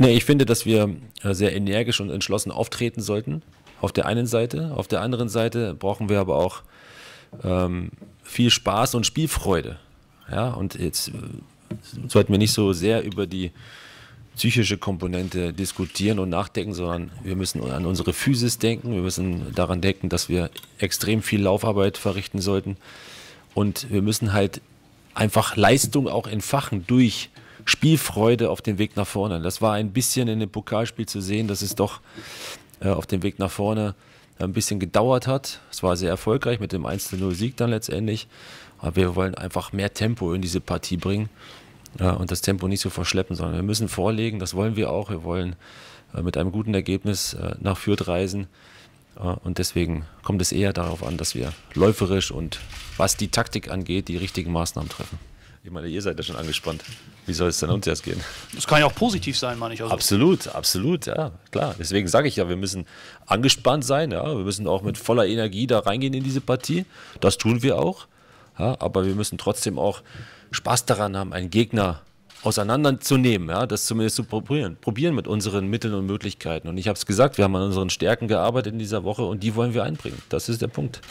Nee, ich finde, dass wir äh, sehr energisch und entschlossen auftreten sollten. Auf der einen Seite. Auf der anderen Seite brauchen wir aber auch ähm, viel Spaß und Spielfreude. Ja, und jetzt äh, sollten wir nicht so sehr über die psychische Komponente diskutieren und nachdenken, sondern wir müssen an unsere Physis denken. Wir müssen daran denken, dass wir extrem viel Laufarbeit verrichten sollten. Und wir müssen halt einfach Leistung auch entfachen durch Spielfreude auf dem Weg nach vorne. Das war ein bisschen in dem Pokalspiel zu sehen, dass es doch äh, auf dem Weg nach vorne ein bisschen gedauert hat. Es war sehr erfolgreich mit dem 1-0-Sieg dann letztendlich. Aber wir wollen einfach mehr Tempo in diese Partie bringen ja, und das Tempo nicht so verschleppen, sondern wir müssen vorlegen, das wollen wir auch. Wir wollen äh, mit einem guten Ergebnis äh, nach Fürth reisen. Äh, und deswegen kommt es eher darauf an, dass wir läuferisch und was die Taktik angeht, die richtigen Maßnahmen treffen. Ich meine, ihr seid ja schon angespannt. Wie soll es denn uns jetzt gehen? Das kann ja auch positiv sein, meine ich. Also. Absolut, absolut, ja, klar. Deswegen sage ich ja, wir müssen angespannt sein, ja. Wir müssen auch mit voller Energie da reingehen in diese Partie. Das tun wir auch. Ja, aber wir müssen trotzdem auch Spaß daran haben, einen Gegner auseinanderzunehmen, ja, das zumindest zu probieren, probieren mit unseren Mitteln und Möglichkeiten. Und ich habe es gesagt, wir haben an unseren Stärken gearbeitet in dieser Woche und die wollen wir einbringen. Das ist der Punkt.